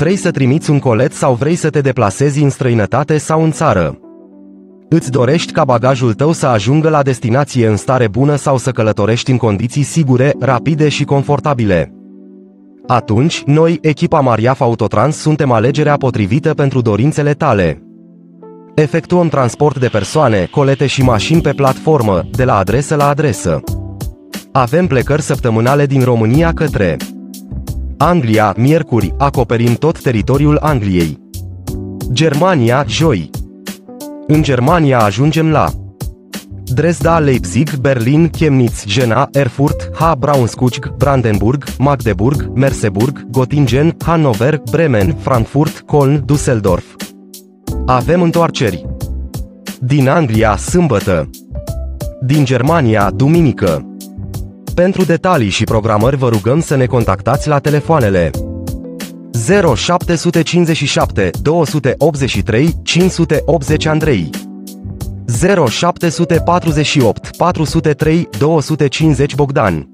Vrei să trimiți un colet sau vrei să te deplasezi în străinătate sau în țară? Îți dorești ca bagajul tău să ajungă la destinație în stare bună sau să călătorești în condiții sigure, rapide și confortabile? Atunci, noi, echipa Mariaf Autotrans, suntem alegerea potrivită pentru dorințele tale. Efectuăm transport de persoane, colete și mașini pe platformă, de la adresă la adresă. Avem plecări săptămânale din România către Anglia, miercuri, acoperim tot teritoriul Angliei. Germania, joi. În Germania ajungem la Dresda, Leipzig, Berlin, Chemnitz, Jena, Erfurt, H. Braunschweig, Brandenburg, Magdeburg, Merseburg, Göttingen, Hannover, Bremen, Frankfurt, Köln, Düsseldorf. Avem întoarceri. Din Anglia, sâmbătă. Din Germania, duminică. Pentru detalii și programări vă rugăm să ne contactați la telefoanele 0757 283 580 Andrei. 0748 403 250 Bogdan